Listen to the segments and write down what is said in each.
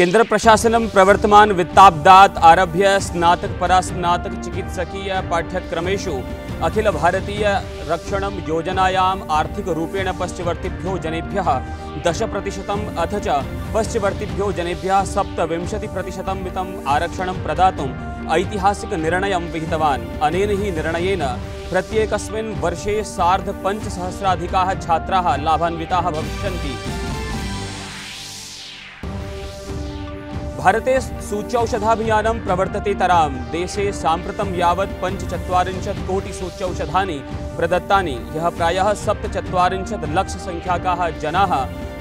केंद्र प्रशासनं प्रवर्तमान वित्ताब्दात् आरभ्य स्नातक परास्नातक चिकित्सकीय पाठ्यक्रमेषु अखिल भारतीय रक्षणं योजनायाम् आर्थिकरूपेण पश्चवर्तिभ्यो जनेभ्यः दश प्रतिशतम् अथ च पश्चवर्तिभ्यो सप्तविंशतिप्रतिशतं मितम् आरक्षणं प्रदातुम् ऐतिहासिकनिर्णयं विहितवान्। अनेन हि निर्णयेन प्रत्येकस्मिन् वर्षे सार्धपञ्चसहस्राधिकाः छात्राः लाभान्विताः भविष्यन्ति। भारते सूच्यौषधाभियानं प्रवर्तते तरां देशे साम्प्रतं यावत् पञ्चचत्वारिंशत् कोटिसूच्यौषधानि प्रदत्तानि। ह्यः प्रायः सप्तचत्वारिंशत् लक्षसङ्ख्याकाः जनाः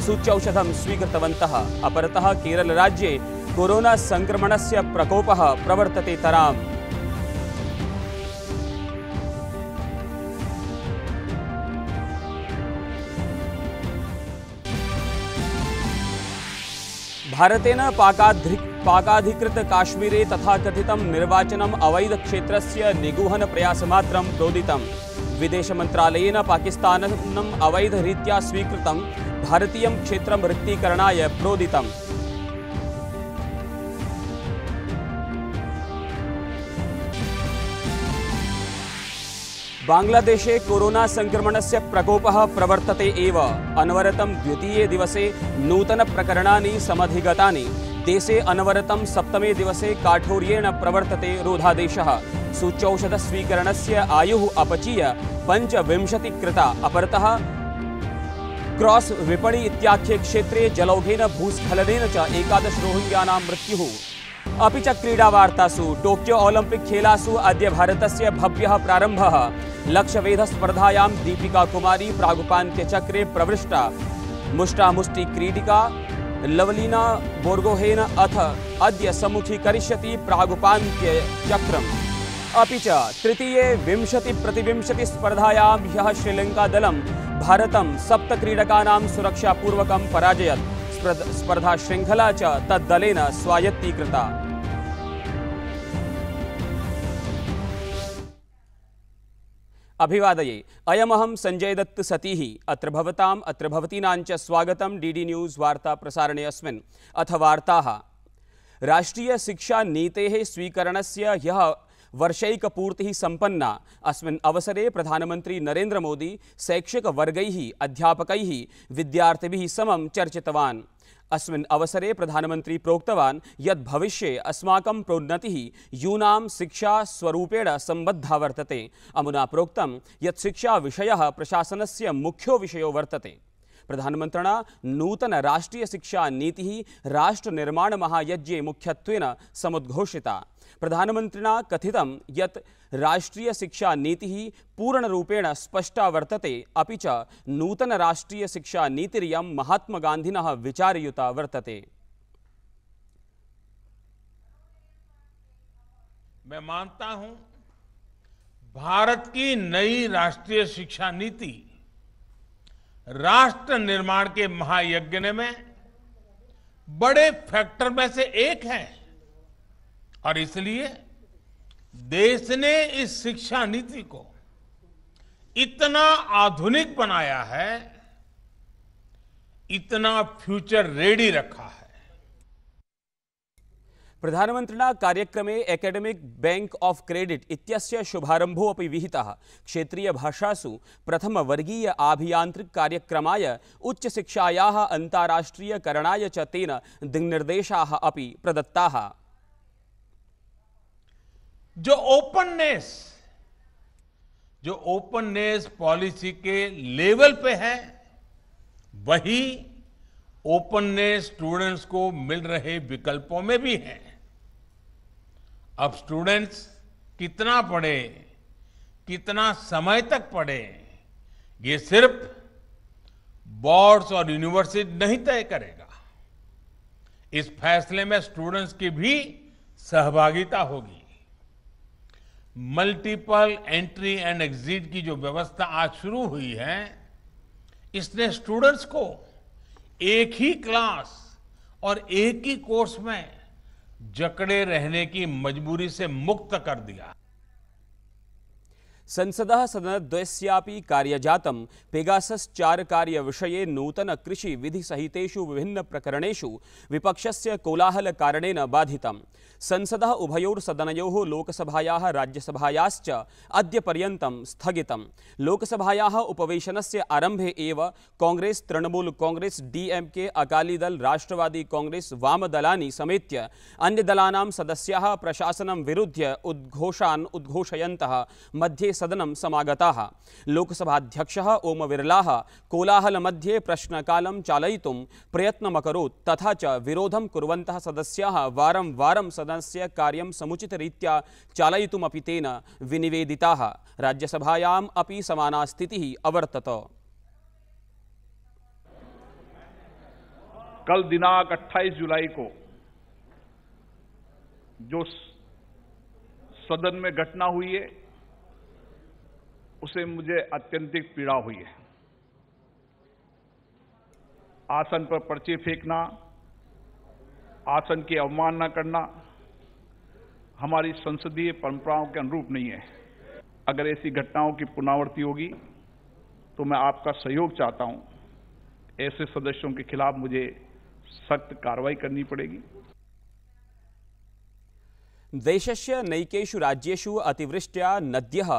सूच्यौषधं स्वीकृतवन्तः। अपरतः केरलराज्ये कोरोना सङ्क्रमणस्य प्रकोपः प्रवर्तते तराम्। भारतेन पाकाधिकृत पाकाधिकृतकाश्मीरे तथा कथितं निर्वाचनम् अवैधक्षेत्रस्य निगूहनप्रयासमात्रं प्रोदितं विदेशमन्त्रालयेन पाकिस्तानम् अवैधरीत्या स्वीकृतं भारतीय क्षेत्र रिक्तीकरणाय प्रोदितम् बांग्लादेशे कोरोना संक्रमणस्य प्रकोपः प्रवर्तते अनवरतं द्वितीये दिवसे नूतनप्रकरणानि समधिगतानि। देशे अनवरतं सप्तमे दिवसे काठोर्येण प्रवर्तते रोधादेशः। सूच्यौषधस्वीकरणस्य आयुः अपचीय पञ्चविंशतिः कृता अपरतः क्रॉस विपणि इत्याख्ये क्षेत्रे जलौघेन भूस्खलनेन च एकादश रोहिङ्ग्यानां मृत्युः। अपि च टोक्यो ओलम्पिक् खेलासु, अद्य भारतस्य भव्यः प्रारम्भः। लक्ष्यवेधस्पर्धायां दीपिका कुमारी प्रागुपान्त्यचक्रे प्रवृष्टा। मुष्टामुष्टि क्रीडिका, लवलीना बोर्गोहेन अथ अद्य सम्मुखीकरिष्यति प्रागुपान्त्यचक्रम् विंशति प्रतिविंशति स्पर्धायां ह्यः श्रीलङ्कादलं भारतं सप्तक्रीडकानां सुरक्षापूर्वकं पराजयत्। स्पर्ध- स्पर्धाशृङ्खला च तद्दलेन स्वायत्तीकृता। अभिवादये। अयमहं सञ्जय दत्त सतीः। अत्र भवताम् स्वागतं डी डी न्यूस् वार्ताप्रसारणे अस्मिन्। अथ वार्ताः। राष्ट्रियशिक्षानीतेः स्वीकरणस्य ह्यः वर्षैकपूर्तिः सम्पन्ना। अस्मिन् अवसरे प्रधानमन्त्री नरेन्द्रमोदी शैक्षिकवर्गैः, अध्यापकैः, विद्यार्थिभिः समं चर्चितवान्। अस्मिन् अवसरे प्रधानमन्त्री प्रोक्तवान् यत् भविष्ये अस्माकं प्रोन्नतिः यूनां शिक्षास्वरूपेण सम्बद्धा वर्तते। अमुना प्रोक्तं यत् शिक्षाविषयः प्रशासनस्य मुख्यो विषयो वर्तते। राष्ट्र निर्माण राष्ट्रनिर्माणमहायज्ञे मुख्यत्वेन समुद्घोषिता। प्रधानमन्त्रिणा कथितं यत् राष्ट्रियशिक्षानीतिः पूर्णरूपेण स्पष्टा वर्तते, अपि च नूतनराष्ट्रियशिक्षानीतिरियं महात्मगान्धिनः विचारयुता वर्तते। मैं मानता हूँ, भारत की नई राष्ट्रीय शिक्षा नीति राष्ट्र निर्माण के महायज्ञ में बड़े फैक्टर में से एक है। और इसलिए देश ने इस शिक्षा नीति को इतना आधुनिक बनाया है, इतना फ्यूचर रेडी रखा है। प्रधानमन्त्रिणा कार्यक्रमे एकेडमिक् बैंक ऑफ़ क्रेडिट इत्यस्य शुभारम्भोऽपि विहितः। क्षेत्रीयभाषासु प्रथमवर्गीय आभियान्त्रिककार्यक्रमाय उच्चशिक्षायाः अन्ताराष्ट्रियकरणाय च तेन दिङ्निर्देशाः अपि प्रदत्ताः। जो ओपननेस जो ओपननेस पॉलिसी के लेवल पे है, वही ओपननेस स्टूडेंट्स को मिल रहे विकल्पों में भी है। अब स्टूडेंट्स कितना पढ़े, कितना समय तक पढ़े, ये सिर्फ़ बोर्ड्स और यूनिवर्सिटी नहीं तय करेगा। इस फैसले में स्टूडेंट्स की भी सहभागिता होगी। मल्टीपल एंट्री एंड एग्जिट की जो व्यवस्था आज शुरू हुई है, इसने स्टूडेंट्स को एक ही क्लास और एक ही कोर्स में जकड़े रहने की मजबूरी से मुक्त कर दिया। संसदः सदनद्वयस्यापि कार्यजातं पेगासस् चार कार्यविषये नूतन कृषि विधिसहितेषु विभिन्नप्रकरणेषु विपक्षस्य कोलाहलकारणेन बाधितम् संसदः उभयोर्सदनयोः लोकसभायाः राज्यसभायाश्च अद्य पर्यन्तं स्थगितम् लोकसभायाः उपवेशनस्य आरम्भे एव कांग्रेस, तृणमूल कांग्रेस, डीएमके, अकालीदल, राष्ट्रवादी काङ्ग्रेस् वामदलानि समेत्य अन्यदलानां सदस्याः प्रशासनं विरुध्य उद्घोषान् उद्घोषयन्तः मध्ये सदनं समागताः। लोकसभाध्यक्षः ओम बिरलाः कोलाहलमध्ये प्रश्नकालं चालयितुं प्रयत्नमकरोत् तथा च विरोधं कुर्वन्तः सदस्याः वारं वारं कार्यं समुचितरीत्या चालयितुमपि तेन विनिवेदिताः। राज्यसभायाम् अपि समाना स्थितिः अवर्तत। कल दिनांक 28 जुलाई को जो सदन में घटना हुई है उसे मुझे अत्यंतिक पीड़ा हुई है। आसन पर पर्चे फेंकना, आसन की अवमानना करना हमारी संसदीय परंपराओं के अनुरूप नहीं है। अगर ऐसी घटनाओं की पुनरावृत्ति होगी तो मैं आपका सहयोग चाहता हूँ। ऐसे सदस्यों के खिलाफ मुझे सख्त कार्रवाई करनी पड़ेगी। देशस्य नैकेषु राज्येषु अतिवृष्ट्या नद्यः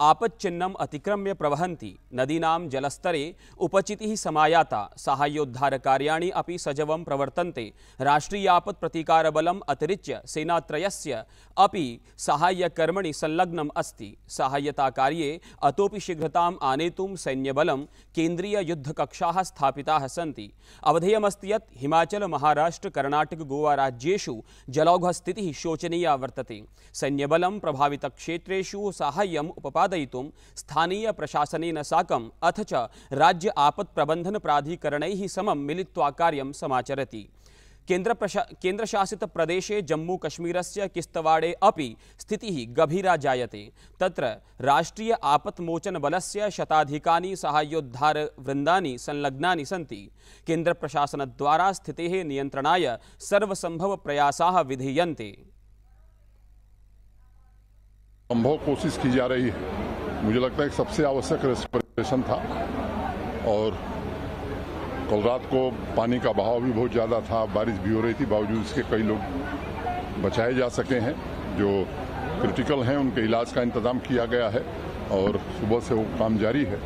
आपच्चिन्नम् अतिक्रम्य प्रवहन्ति। नदीनां जलस्तरे उपचितिः समायाता। साहाय्योद्धारकार्याणि अपि सजवं प्रवर्तन्ते। राष्ट्रियापत्प्रतीकारबलम् अतिरिच्य सेनात्रयस्य अपि साहाय्यकर्मणि संलग्नम् अस्ति। साहाय्यताकार्ये अतोपि शीघ्रताम् आनेतुं सैन्यबलं केन्द्रीययुद्धकक्षाः स्थापिताः सन्ति। अवधेयमस्ति यत् हिमाचल, महाराष्ट्र, कर्णाटक, गोवा राज्येषु जलौघस्थितिः शोचनीया वर्तते। सैन्यबलं प्रभावितक्षेत्रेषु साहाय्यम् उपपाद उत्पादयितुं स्थानीयप्रशासनेन साकम् अथ च राज्य आपत्प्रबन्धनप्राधिकरणैः समं मिलित्वा कार्यं समाचरति। केन्द्रप्रशा केन्द्रशासितप्रदेशे जम्मूकश्मीरस्य किस्तवाडे अपि स्थितिः गभीरा जायते। तत्र राष्ट्रिय आपत्मोचनबलस्य शताधिकानि साहाय्योद्धारवृन्दानि संलग्नानि सन्ति। केन्द्रप्रशासनद्वारा स्थितेः नियन्त्रणाय सर्वसम्भवप्रयासाः विधीयन्ते। संभव कोशिश की जा रही है। मुझे लगता है कि सबसे आवश्यक रेस्परेशन था और कल रात को पानी का बहाव भी बहुत ज़्यादा था, बारिश भी हो रही थी, बावजूद इसके कई लोग बचाए जा सके हैं, जो क्रिटिकल हैं, उनके इलाज का इंतज़ाम किया गया है और सुबह से वो काम जारी है।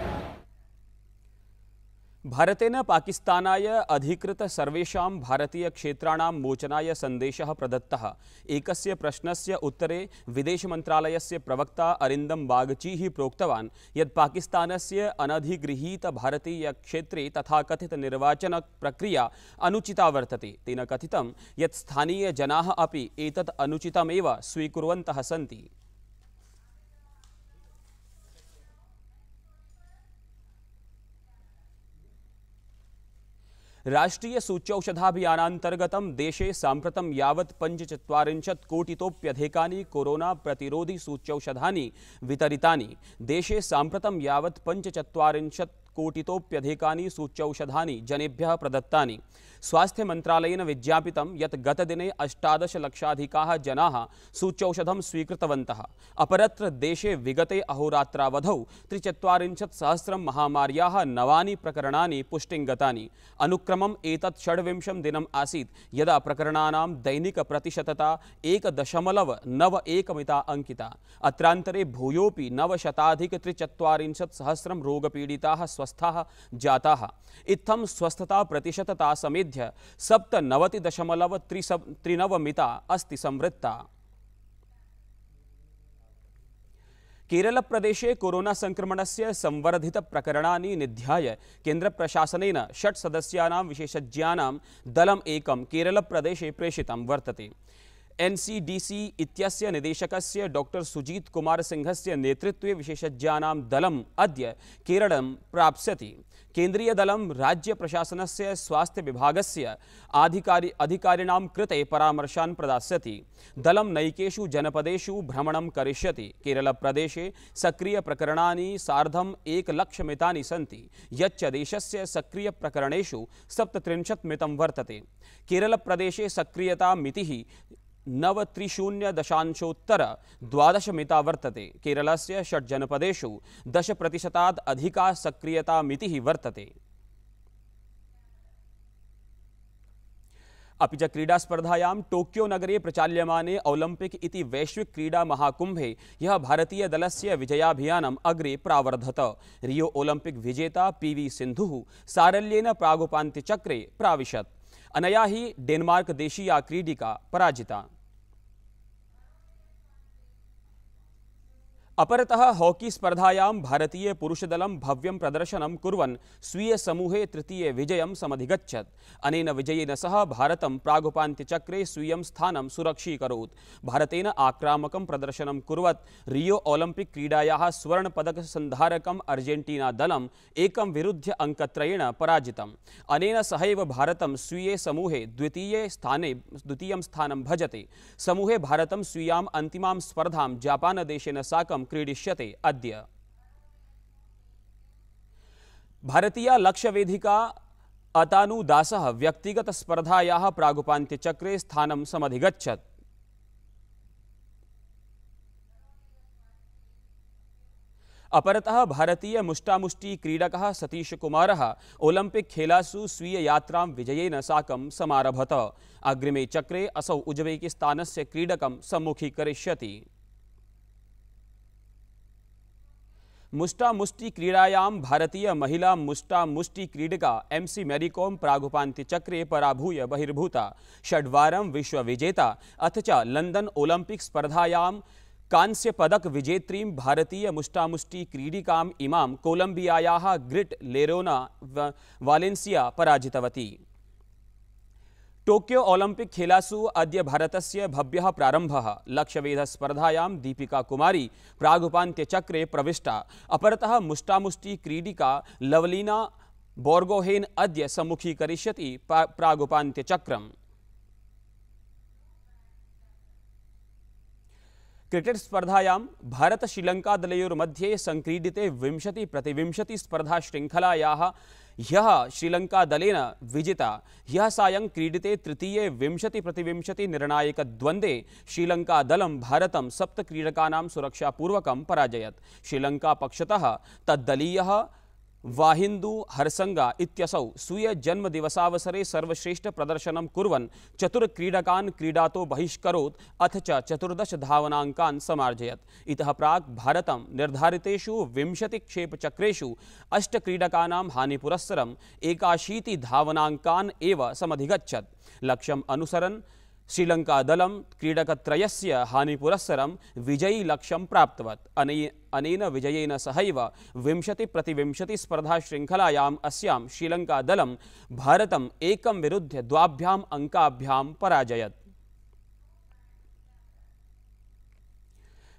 भारतेन पाकिस्तानाय अधिकृत सर्वेषां भारतीयक्षेत्राणां मोचनाय सन्देशः प्रदत्तः। एकस्य प्रश्नस्य उत्तरे विदेशमन्त्रालयस्य प्रवक्ता अरिन्दम बागचीः प्रोक्तवान् यत् पाकिस्तानस्य अनधिगृहीतभारतीयक्षेत्रे तथाकथितनिर्वाचनप्रक्रिया अनुचिता वर्तते। तेन कथितं यत् स्थानीयजनाः अपि एतत् अनुचितमेव स्वीकुर्वन्तः सन्ति। राष्ट्रीय सूच्यौषधाभियानान्तर्गतं देशे साम्प्रतं यावत् पञ्चचत्वारिंशत् कोटितोप्यधिकानि कोरोना प्रतिरोधि सूच्यौषधानि वितरितानि। देशे साम्प्रतं यावत् पञ्चचत्वारिंशत् कोटितोप्यधिकानि सूच्यौषधानि जनेभ्यः प्रदत्तानि। स्वास्थ्यमन्त्रालयेन विज्ञापितं यत् गतदिने अष्टादशलक्षाधिकाः जनाः सूच्यौषधं स्वीकृतवन्तः। अपरत्र देशे विगते अहोरात्रावधौ त्रिचत्वारिंशत् सहस्रं महामार्याः नवानि प्रकरणानि पुष्टिं गतानि अनुक्रमम् एतत् षड्विंशं दिनम् आसीत्, यदा प्रकरणानां दैनिकप्रतिशतता एकदशमलव नव एकमिता अङ्किता। अत्रान्तरे भूयोऽपि नवशताधिकत्रिचत्वारिंशत् सहस्रं रोगपीडिताः स्वस्थाः जाताः। इत्थं स्वस्थताप्रतिशतता समेध्य सप्तनवतिदशमलव त्रिसप् त्रिनवमिता अस्ति संवृत्ता। कोरोना संक्रमणस्य संवर्धितप्रकरणानि निध्याय। केन्द्रप्रशासनेन विशेषज्ञानां दलम् एकं केरलप्रदेशे प्रेषितं वर्तते। एनसीडीसी इत्यस्य निदेशकस्य डॉक्टर सुजीत कुमार सिंहस्य नेतृत्वे विशेषज्ञानां दलम् अद्य केरलं प्राप्स्यति। केन्द्रीयदलं राज्यप्रशासनस्य स्वास्थ्यविभागस्य आधिकारी अधिकारिणां कृते परामर्शान् प्रदास्यति। दलं नैकेषु जनपदेषु भ्रमणं करिष्यति। केरलप्रदेशे सक्रियप्रकरणानि सार्धम् एकलक्षमितानि सन्ति। यच्च देशस्य सक्रियप्रकरणेषु सप्तत्रिंशत् मितं वर्तते। सक्रियता मितिः नवत्रिशून्य दशांशोत्तर द्वादशमिता वर्तते। केरलस्य षट् जनपदेषु दशप्रतिशतात् अधिका सक्रियतामितिः वर्तते। अपि च क्रीडास्पर्धायां टोक्यो नगरे प्रचाल्यमाने ओलम्पिक इति वैश्विक क्रीडा महाकुम्भे ह्यः भारतीयदलस्य विजयाभियानम् अग्रे प्रावर्धत। रियो ओलम्पिक विजेता पी वी सिन्धुः सारल्येन प्रागुपान्त्यचक्रे प्राविशत्। अनया हि डेन्मार्क देशीया क्रीडिका पराजिता। अपरतः हॉकी स्पर्धायां भारतीय पुरुषदलं भव्यं प्रदर्शनं कुर्वन् स्वीयसमूहे तृतीये विजयं समधिगच्छत्। अनेन विजयेन सह भारतं प्रागुपान्त्यचक्रे स्वीयं स्थानं सुरक्षीकरोत्। भारतेन आक्रामकं प्रदर्शनं कुर्वत् रियो ओलम्पिक् क्रीडायाः स्वर्णपदकसन्धारकम् अर्जेण्टीनादलम् एकं विरुध्य अङ्कत्रयेण पराजितम्। अनेन सहैव भारतं स्वीये समूहे द्वितीये स्थाने, द्वितीयं स्थानं भजते। समूहे भारतं स्वीयाम् अन्तिमां स्पर्धां जापानदेशेन साकं क्रीडिष्यते अद्य। भारतीया लक्ष्यवेधिका अतानु दासः व्यक्तिगतस्पर्धायाः प्रागुपान्त्यचक्रे स्थानं समधिगच्छत्। अपरतः भारतीय मुष्टामुष्टि क्रीडकः सतीशकुमारः ओलम्पिक् खेलासु स्वीययात्रां विजयेन साकं समारभत। अग्रिमे चक्रे असौ उज्बेकिस्तानस्य क्रीडकं सम्मुखीकरिष्यति। मुष्टामुष्टि क्रीडायां भारतीय महिला मुष्टामुष्टि क्रीडिका एम सी मेरीकॉम प्रागुपान्त्यचक्रे पराभूय बहिर्भूता। षड्वारं विश्वविजेता। अथ च लण्डन् ओलम्पिक् स्पर्धायां कांस्यपदक विजेत्रीं भारतीय मुष्टामुष्टि क्रीडिकाम् इमां कोलम्बियायाः ग्रिट लेरोना वालेन्सिया पराजितवती। टोक्यो ओलंपिक खेलासु अद्य भव्यः प्रारम्भः। लक्ष्यवेधस्पर्धायां दीपिका कुमारी प्रागुपान्त्यचक्रे प्रविष्टा। अपरतः मुष्टामुष्टि क्रीडिका लवलीना बोर्गोहेन अद्य सम्मुखीकरिष्यति प्रागुपान्त्यचक्रम् क्रिकेट स्पर्धायां भारत श्रीलंका दलयोर्मध्ये संक्रीडिते विंशति शृङ्खलायाः ह्यः श्रीलङ्कादलेन विजिता। ह्यः सायं क्रीडिते तृतीये विंशति प्रतिविंशति निर्णायकद्वन्द्वे श्रीलङ्कादलं भारतं सप्तक्रीडकानां सुरक्षापूर्वकं पराजयत्। श्रीलङ्कापक्षतः तद्दलीयः वाहिन्दु हरसंगा इत्यसौ स्वीय जन्मदिवसावसरे सर्वश्रेष्ठ प्रदर्शनं कुर्वन् चतुर्क्रीडकान् क्रीडातो बहिष्करोत् अथ च चतुर्दश धावनाङ्कान् समार्जयत्। इतः प्राक् भारतं निर्धारितेषु विंशतिक्षेपचक्रेषु अष्टक्रीडकानां हानिपुरस्सरम् एकाशीतिधावनाङ्कान् एव समधिगच्छत्। लक्ष्यम् अनुसरन् श्रीलङ्कादलं क्रीडकत्रयस्य हानिपुरस्सरं विजयीलक्ष्यं प्राप्तवत्। अने, अनेन विजयेन सहैव विंशतिप्रतिविंशतिस्पर्धाशृङ्खलायाम् अस्यां श्रीलङ्कादलं भारतम् एकं विरुध्य द्वाभ्याम् अङ्काभ्यां पराजयत्।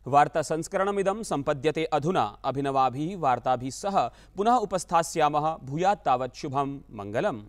वार्तासंस्करणमिदं सम्पद्यते अधुना। अभिनवाभिः वार्ताभिः सह पुनः उपस्थास्यामः भूयात् तावत् शुभं। मङ्गलम्।